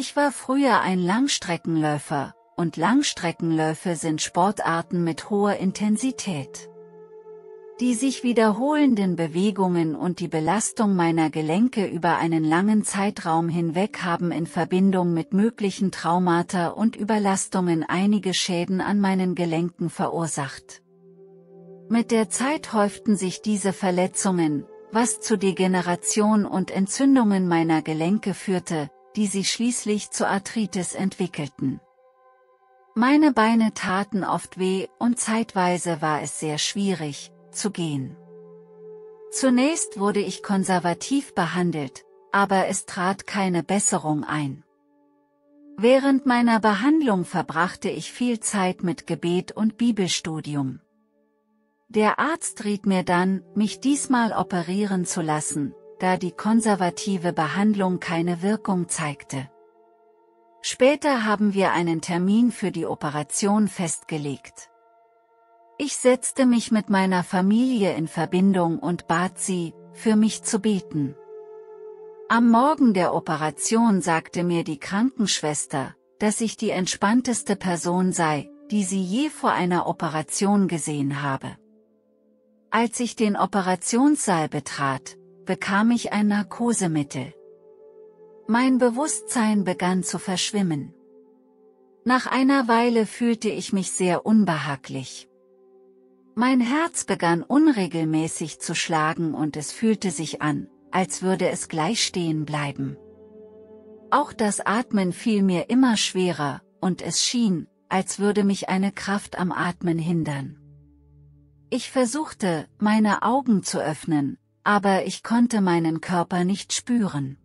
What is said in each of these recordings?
Ich war früher ein Langstreckenläufer, und Langstreckenläufe sind Sportarten mit hoher Intensität. Die sich wiederholenden Bewegungen und die Belastung meiner Gelenke über einen langen Zeitraum hinweg haben in Verbindung mit möglichen Traumata und Überlastungen einige Schäden an meinen Gelenken verursacht. Mit der Zeit häuften sich diese Verletzungen, was zu Degeneration und Entzündungen meiner Gelenke führte, die sich schließlich zu Arthritis entwickelten. Meine Beine taten oft weh und zeitweise war es sehr schwierig, zu gehen. Zunächst wurde ich konservativ behandelt, aber es trat keine Besserung ein. Während meiner Behandlung verbrachte ich viel Zeit mit Gebet und Bibelstudium. Der Arzt riet mir dann, mich diesmal operieren zu lassen, da die konservative Behandlung keine Wirkung zeigte. Später haben wir einen Termin für die Operation festgelegt. Ich setzte mich mit meiner Familie in Verbindung und bat sie, für mich zu beten. Am Morgen der Operation sagte mir die Krankenschwester, dass ich die entspannteste Person sei, die sie je vor einer Operation gesehen habe. Als ich den Operationssaal betrat, bekam ich ein Narkosemittel. Mein Bewusstsein begann zu verschwimmen. Nach einer Weile fühlte ich mich sehr unbehaglich. Mein Herz begann unregelmäßig zu schlagen und es fühlte sich an, als würde es gleich stehen bleiben. Auch das Atmen fiel mir immer schwerer, und es schien, als würde mich eine Kraft am Atmen hindern. Ich versuchte, meine Augen zu öffnen, aber ich konnte meinen Körper nicht spüren.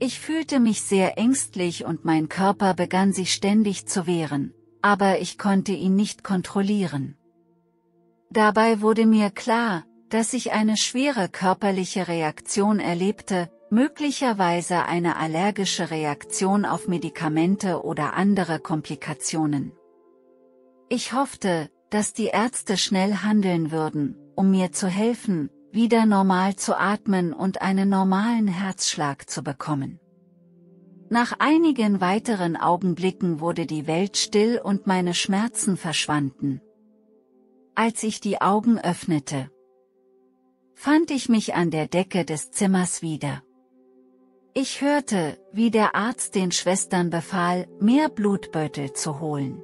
Ich fühlte mich sehr ängstlich und mein Körper begann sich ständig zu wehren, aber ich konnte ihn nicht kontrollieren. Dabei wurde mir klar, dass ich eine schwere körperliche Reaktion erlebte, möglicherweise eine allergische Reaktion auf Medikamente oder andere Komplikationen. Ich hoffte, dass die Ärzte schnell handeln würden, um mir zu helfen, wieder normal zu atmen und einen normalen Herzschlag zu bekommen. Nach einigen weiteren Augenblicken wurde die Welt still und meine Schmerzen verschwanden. Als ich die Augen öffnete, fand ich mich an der Decke des Zimmers wieder. Ich hörte, wie der Arzt den Schwestern befahl, mehr Blutbeutel zu holen.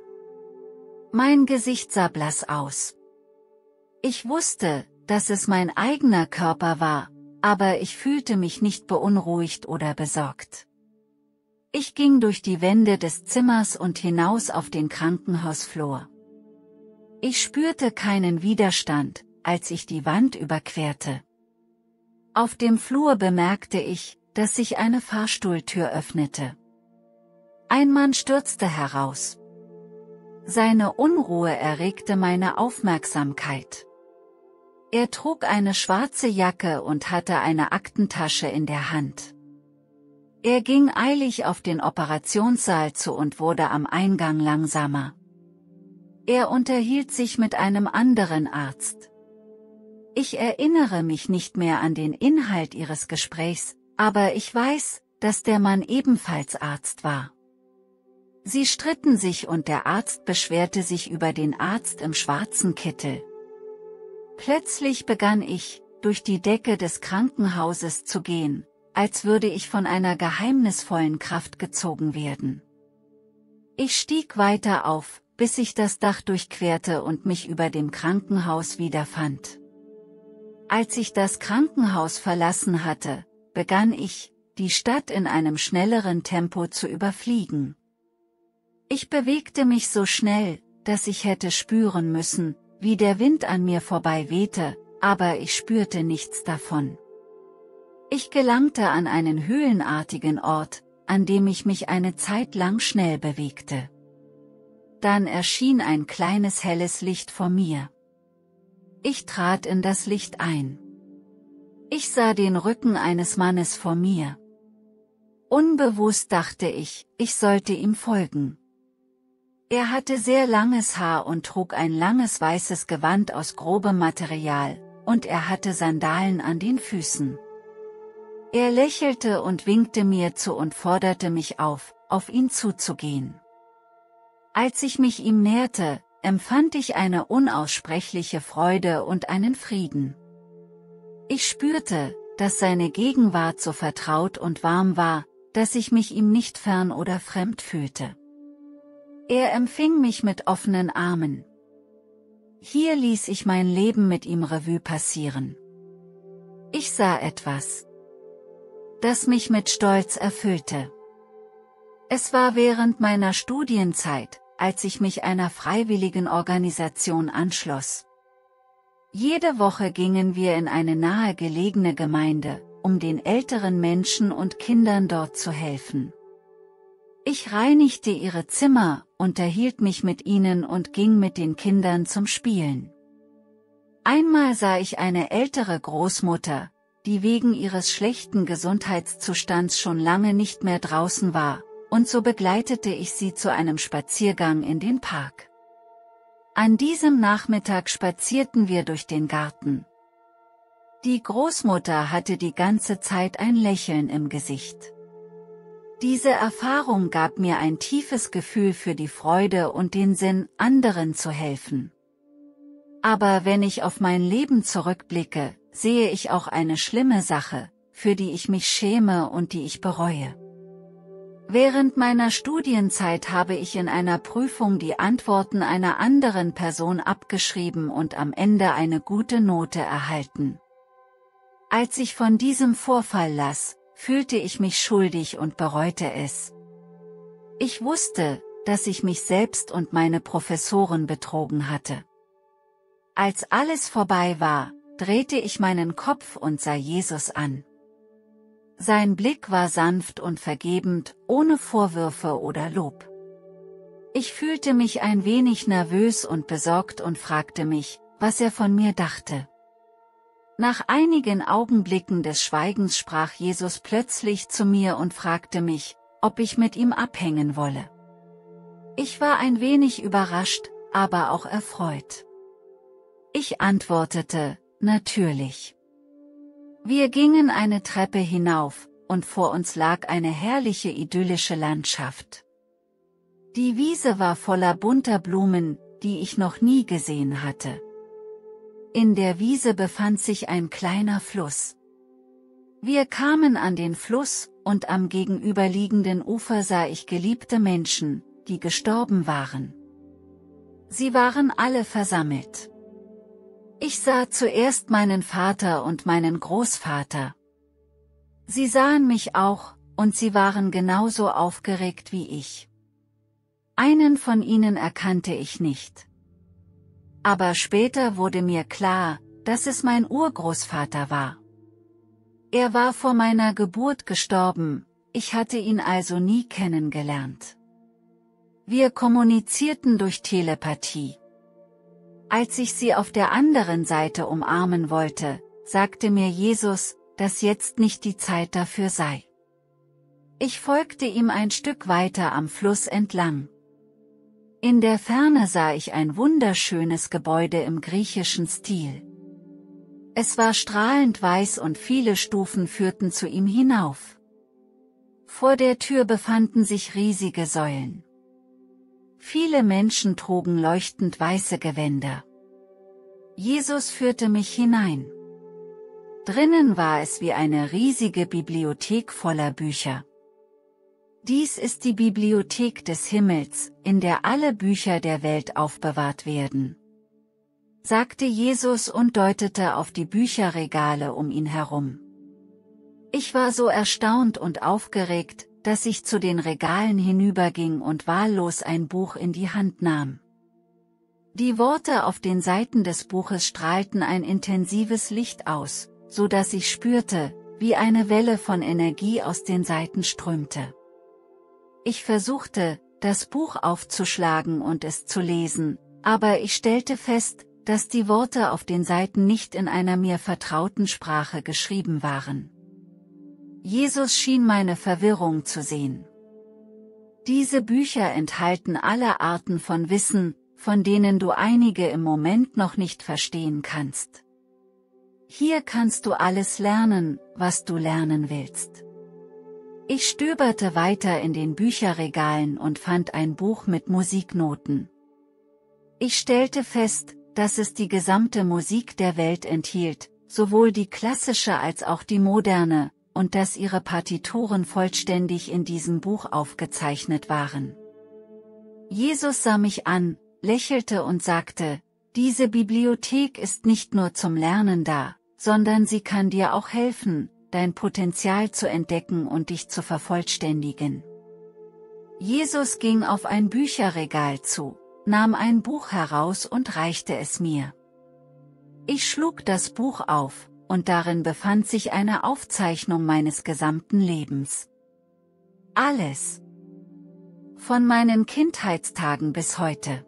Mein Gesicht sah blass aus. Ich wusste, dass es mein eigener Körper war, aber ich fühlte mich nicht beunruhigt oder besorgt. Ich ging durch die Wände des Zimmers und hinaus auf den Krankenhausflur. Ich spürte keinen Widerstand, als ich die Wand überquerte. Auf dem Flur bemerkte ich, dass sich eine Fahrstuhltür öffnete. Ein Mann stürzte heraus. Seine Unruhe erregte meine Aufmerksamkeit. Er trug eine schwarze Jacke und hatte eine Aktentasche in der Hand. Er ging eilig auf den Operationssaal zu und wurde am Eingang langsamer. Er unterhielt sich mit einem anderen Arzt. Ich erinnere mich nicht mehr an den Inhalt ihres Gesprächs, aber ich weiß, dass der Mann ebenfalls Arzt war. Sie stritten sich und der Arzt beschwerte sich über den Arzt im schwarzen Kittel. Plötzlich begann ich, durch die Decke des Krankenhauses zu gehen, als würde ich von einer geheimnisvollen Kraft gezogen werden. Ich stieg weiter auf, bis ich das Dach durchquerte und mich über dem Krankenhaus wiederfand. Als ich das Krankenhaus verlassen hatte, begann ich, die Stadt in einem schnelleren Tempo zu überfliegen. Ich bewegte mich so schnell, dass ich hätte spüren müssen, wie der Wind an mir vorbei wehte, aber ich spürte nichts davon. Ich gelangte an einen höhlenartigen Ort, an dem ich mich eine Zeit lang schnell bewegte dann erschien ein kleines helles Licht vor mir. Ich trat in das Licht ein. Ich sah den Rücken eines Mannes vor mir. Unbewusst dachte ich, ich sollte ihm folgen. Er hatte sehr langes Haar und trug ein langes weißes Gewand aus grobem Material, und er hatte Sandalen an den Füßen. Er lächelte und winkte mir zu und forderte mich auf, auf ihn zuzugehen. Als ich mich ihm näherte, empfand ich eine unaussprechliche Freude und einen Frieden. Ich spürte, dass seine Gegenwart so vertraut und warm war, dass ich mich ihm nicht fern oder fremd fühlte. Er empfing mich mit offenen Armen. Hier ließ ich mein Leben mit ihm Revue passieren. Ich sah etwas, das mich mit Stolz erfüllte. Es war während meiner Studienzeit, als ich mich einer freiwilligen Organisation anschloss. Jede Woche gingen wir in eine nahegelegene Gemeinde, um den älteren Menschen und Kindern dort zu helfen. Ich reinigte ihre Zimmer, unterhielt mich mit ihnen und ging mit den Kindern zum Spielen. Einmal sah ich eine ältere Großmutter, die wegen ihres schlechten Gesundheitszustands schon lange nicht mehr draußen war, und so begleitete ich sie zu einem Spaziergang in den Park. An diesem Nachmittag spazierten wir durch den Garten. Die Großmutter hatte die ganze Zeit ein Lächeln im Gesicht. Diese Erfahrung gab mir ein tiefes Gefühl für die Freude und den Sinn, anderen zu helfen. Aber wenn ich auf mein Leben zurückblicke, sehe ich auch eine schlimme Sache, für die ich mich schäme und die ich bereue. Während meiner Studienzeit habe ich in einer Prüfung die Antworten einer anderen Person abgeschrieben und am Ende eine gute Note erhalten. Als ich von diesem Vorfall las, fühlte ich mich schuldig und bereute es. Ich wusste, dass ich mich selbst und meine Professoren betrogen hatte. Als alles vorbei war, drehte ich meinen Kopf und sah Jesus an. Sein Blick war sanft und vergebend, ohne Vorwürfe oder Lob. Ich fühlte mich ein wenig nervös und besorgt und fragte mich, was er von mir dachte. Nach einigen Augenblicken des Schweigens sprach Jesus plötzlich zu mir und fragte mich, ob ich mit ihm abhängen wolle. Ich war ein wenig überrascht, aber auch erfreut. Ich antwortete, natürlich. Wir gingen eine Treppe hinauf, und vor uns lag eine herrliche idyllische Landschaft. Die Wiese war voller bunter Blumen, die ich noch nie gesehen hatte. In der Wiese befand sich ein kleiner Fluss. Wir kamen an den Fluss, und am gegenüberliegenden Ufer sah ich geliebte Menschen, die gestorben waren. Sie waren alle versammelt. Ich sah zuerst meinen Vater und meinen Großvater. Sie sahen mich auch, und sie waren genauso aufgeregt wie ich. Einen von ihnen erkannte ich nicht. Aber später wurde mir klar, dass es mein Urgroßvater war. Er war vor meiner Geburt gestorben, ich hatte ihn also nie kennengelernt. Wir kommunizierten durch Telepathie. Als ich sie auf der anderen Seite umarmen wollte, sagte mir Jesus, dass jetzt nicht die Zeit dafür sei. Ich folgte ihm ein Stück weiter am Fluss entlang. In der Ferne sah ich ein wunderschönes Gebäude im griechischen Stil. Es war strahlend weiß und viele Stufen führten zu ihm hinauf. Vor der Tür befanden sich riesige Säulen. Viele Menschen trugen leuchtend weiße Gewänder. Jesus führte mich hinein. Drinnen war es wie eine riesige Bibliothek voller Bücher. Dies ist die Bibliothek des Himmels, in der alle Bücher der Welt aufbewahrt werden. Sagte Jesus und deutete auf die Bücherregale um ihn herum. Ich war so erstaunt und aufgeregt, dass ich zu den Regalen hinüberging und wahllos ein Buch in die Hand nahm. Die Worte auf den Seiten des Buches strahlten ein intensives Licht aus, so dass ich spürte, wie eine Welle von Energie aus den Seiten strömte. Ich versuchte, das Buch aufzuschlagen und es zu lesen, aber ich stellte fest, dass die Worte auf den Seiten nicht in einer mir vertrauten Sprache geschrieben waren. Jesus schien meine Verwirrung zu sehen. Diese Bücher enthalten alle Arten von Wissen, von denen du einige im Moment noch nicht verstehen kannst. hier kannst du alles lernen, was du lernen willst. Ich stöberte weiter in den Bücherregalen und fand ein Buch mit Musiknoten. Ich stellte fest, dass es die gesamte Musik der Welt enthielt, sowohl die klassische als auch die moderne, und dass ihre Partituren vollständig in diesem Buch aufgezeichnet waren. Jesus sah mich an, lächelte und sagte, diese Bibliothek ist nicht nur zum Lernen da, sondern sie kann dir auch helfen, dein Potenzial zu entdecken und dich zu vervollständigen. Jesus ging auf ein Bücherregal zu, nahm ein Buch heraus und reichte es mir. Ich schlug das Buch auf, und darin befand sich eine Aufzeichnung meines gesamten Lebens. Alles. Von meinen Kindheitstagen bis heute.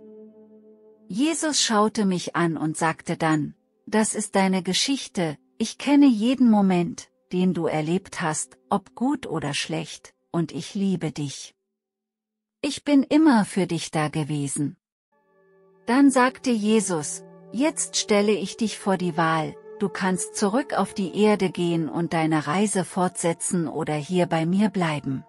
Jesus schaute mich an und sagte dann, das ist deine Geschichte, ich kenne jeden Moment, den du erlebt hast, ob gut oder schlecht, und ich liebe dich. Ich bin immer für dich da gewesen. Dann sagte Jesus, jetzt stelle ich dich vor die Wahl, du kannst zurück auf die Erde gehen und deine Reise fortsetzen oder hier bei mir bleiben.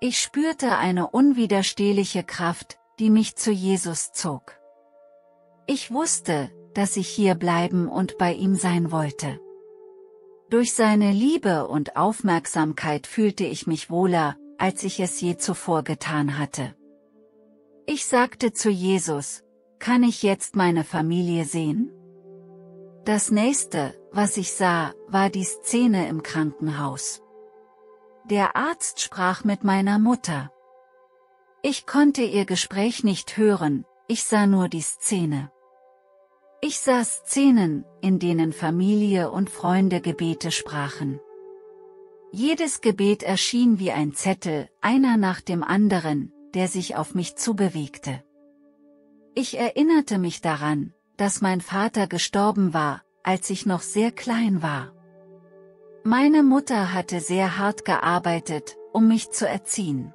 Ich spürte eine unwiderstehliche Kraft, die mich zu Jesus zog. Ich wusste, dass ich hier bleiben und bei ihm sein wollte. Durch seine Liebe und Aufmerksamkeit fühlte ich mich wohler, als ich es je zuvor getan hatte. Ich sagte zu Jesus, kann ich jetzt meine Familie sehen? Das nächste, was ich sah, war die Szene im Krankenhaus. Der Arzt sprach mit meiner Mutter. Ich konnte ihr Gespräch nicht hören, ich sah nur die Szene. Ich sah Szenen, in denen Familie und Freunde Gebete sprachen. Jedes Gebet erschien wie ein Zettel, einer nach dem anderen, der sich auf mich zubewegte. Ich erinnerte mich daran, dass mein Vater gestorben war, als ich noch sehr klein war. Meine Mutter hatte sehr hart gearbeitet, um mich zu erziehen.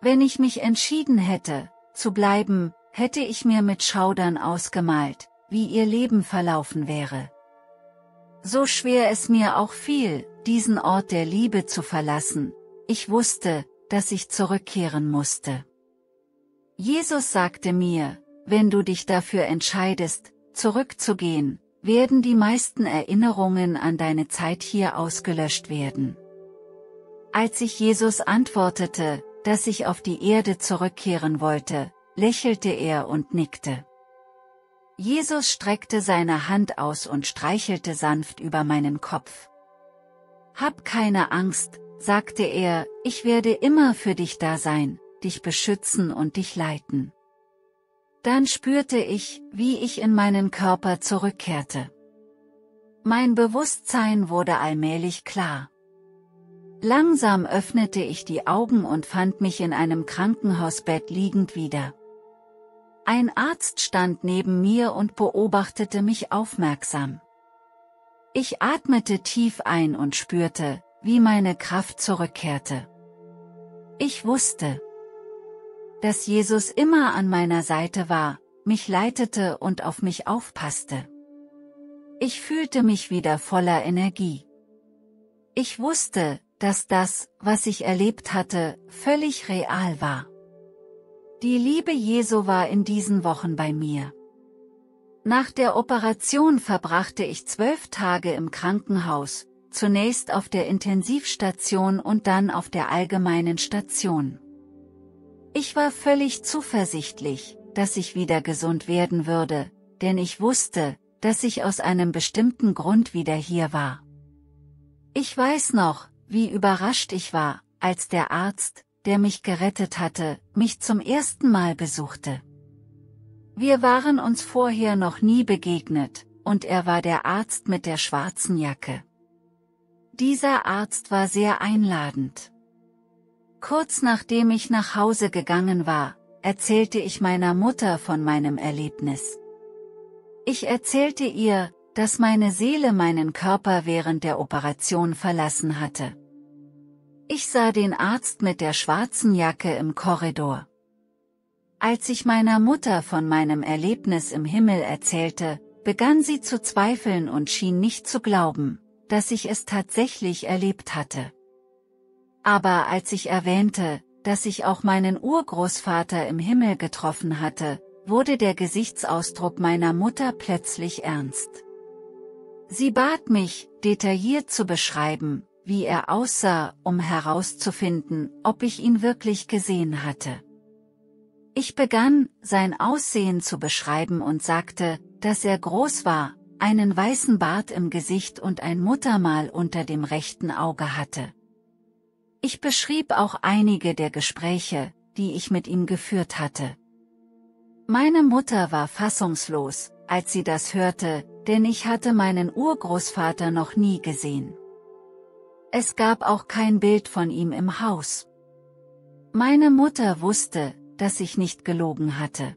Wenn ich mich entschieden hätte, zu bleiben, hätte ich mir mit Schaudern ausgemalt, wie ihr Leben verlaufen wäre. So schwer es mir auch fiel, diesen Ort der Liebe zu verlassen, ich wusste, dass ich zurückkehren musste. Jesus sagte mir, wenn du dich dafür entscheidest, zurückzugehen, werden die meisten Erinnerungen an deine Zeit hier ausgelöscht werden. Als ich Jesus antwortete, dass ich auf die Erde zurückkehren wollte, lächelte er und nickte. Jesus streckte seine Hand aus und streichelte sanft über meinen Kopf. Hab keine Angst, sagte er, ich werde immer für dich da sein, dich beschützen und dich leiten. Dann spürte ich, wie ich in meinen Körper zurückkehrte. Mein Bewusstsein wurde allmählich klar. Langsam öffnete ich die Augen und fand mich in einem Krankenhausbett liegend wieder. Ein Arzt stand neben mir und beobachtete mich aufmerksam. Ich atmete tief ein und spürte, wie meine Kraft zurückkehrte. Ich wusste, dass Jesus immer an meiner Seite war, mich leitete und auf mich aufpasste. Ich fühlte mich wieder voller Energie. Ich wusste, dass das, was ich erlebt hatte, völlig real war. Die Liebe Jesu war in diesen Wochen bei mir. Nach der Operation verbrachte ich zwölf Tage im Krankenhaus, zunächst auf der Intensivstation und dann auf der allgemeinen Station. Ich war völlig zuversichtlich, dass ich wieder gesund werden würde, denn ich wusste, dass ich aus einem bestimmten Grund wieder hier war. Ich weiß noch, wie überrascht ich war, als der Arzt, der mich gerettet hatte, mich zum ersten Mal besuchte. Wir waren uns vorher noch nie begegnet, und er war der Arzt mit der schwarzen Jacke. Dieser Arzt war sehr einladend. Kurz nachdem ich nach Hause gegangen war, erzählte ich meiner Mutter von meinem Erlebnis. Ich erzählte ihr, dass meine Seele meinen Körper während der Operation verlassen hatte. Ich sah den Arzt mit der schwarzen Jacke im Korridor. Als ich meiner Mutter von meinem Erlebnis im Himmel erzählte, begann sie zu zweifeln und schien nicht zu glauben, dass ich es tatsächlich erlebt hatte. Aber als ich erwähnte, dass ich auch meinen Urgroßvater im Himmel getroffen hatte, wurde der Gesichtsausdruck meiner Mutter plötzlich ernst. Sie bat mich, detailliert zu beschreiben, wie er aussah, um herauszufinden, ob ich ihn wirklich gesehen hatte. Ich begann, sein Aussehen zu beschreiben und sagte, dass er groß war, einen weißen Bart im Gesicht und ein Muttermal unter dem rechten Auge hatte. Ich beschrieb auch einige der Gespräche, die ich mit ihm geführt hatte. Meine Mutter war fassungslos, als sie das hörte, denn ich hatte meinen Urgroßvater noch nie gesehen. Es gab auch kein Bild von ihm im Haus. Meine Mutter wusste, dass ich nicht gelogen hatte.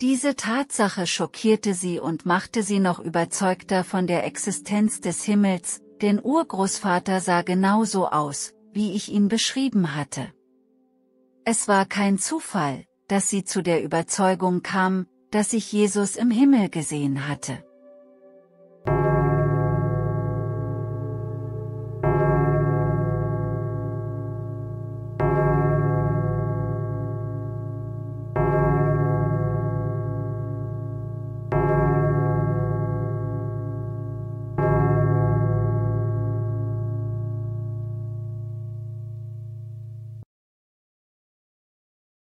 Diese Tatsache schockierte sie und machte sie noch überzeugter von der Existenz des Himmels, denn Urgroßvater sah genauso aus, wie ich ihn beschrieben hatte. Es war kein Zufall, dass sie zu der Überzeugung kam, dass ich Jesus im Himmel gesehen hatte.